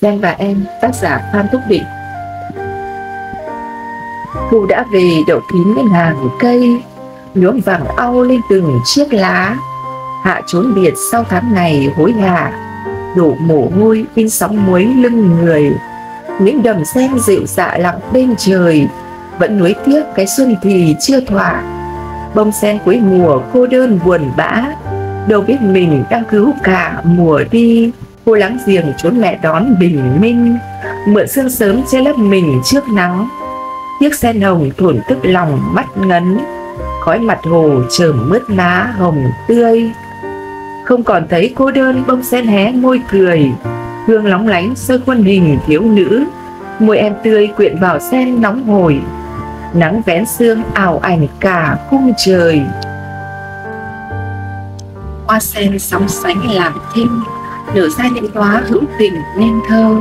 Giang và em, tác giả Phan Thúc Định. Thu đã về đậu kín lên hàng cây Nhuốm vàng au lên từng chiếc lá. Hạ trốn biệt sau tháng ngày hối hả Đổ mồ hôi in sóng muối lưng người. Những đầm sen dịu dạ lặng bên trời Vẫn nuối tiếc cái xuân thì chưa thỏa. Bông sen cuối mùa cô đơn buồn bã Đâu biết mình đang cứu cả mùa đi. Cô láng giềng trốn mẹ đón bình minh, Mượn sương sớm che lấp mình trước nắng. Chiếc sen hồng thổn thức lòng mắt ngấn, Khói mặt hồ chởm mướt lá hồng tươi. Không còn thấy cô đơn, bông sen hé môi cười. Hương lóng lánh sơ khuôn hình thiếu nữ, Môi em tươi quyện vào sen nóng hồi Nắng vén sương ảo ảnh cả khung trời. Hoa sen sóng sánh làm thêm Nở ra những đóa hữu tình nên thơ.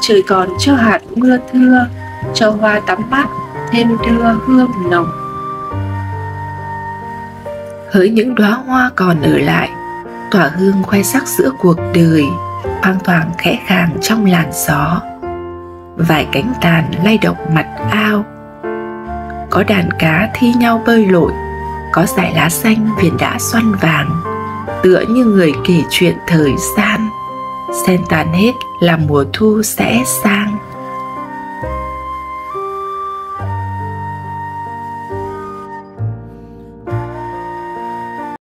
Trời còn cho hạt mưa thưa, Cho hoa tắm mát, thêm đưa hương nồng. Hỡi những đóa hoa còn ở lại, Tỏa hương khoe sắc giữa cuộc đời, Thoang thoảng khẽ khàng trong làn gió. Vài cánh tàn lay động mặt ao, Có đàn cá thi nhau bơi lội, Có dải lá xanh viền đã xoăn vàng. Tựa như người kể chuyện thời gian. Sen tàn hết là mùa thu sẽ sang.